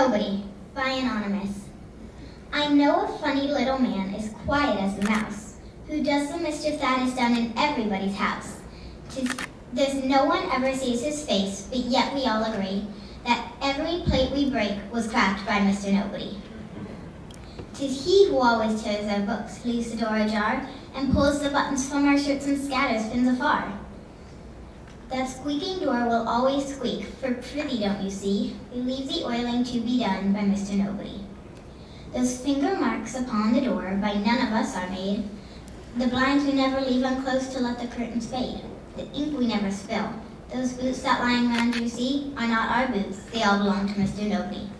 Nobody by Anonymous. I know a funny little man as quiet as a mouse, who does the mischief that is done in everybody's house. Tis, there's no one ever sees his face, but yet we all agree that every plate we break was cracked by Mr. Nobody. Tis he who always tears our books, leaves the door ajar, and pulls the buttons from our shirts and scatters pins afar. That squeaking door will always squeak, for prithee don't you see, we leave the oiling to be done by Mr. Nobody. Those finger marks upon the door by none of us are made. The blinds we never leave unclosed to let the curtains fade. The ink we never spill. Those boots that lying round you see are not our boots. They all belong to Mr. Nobody.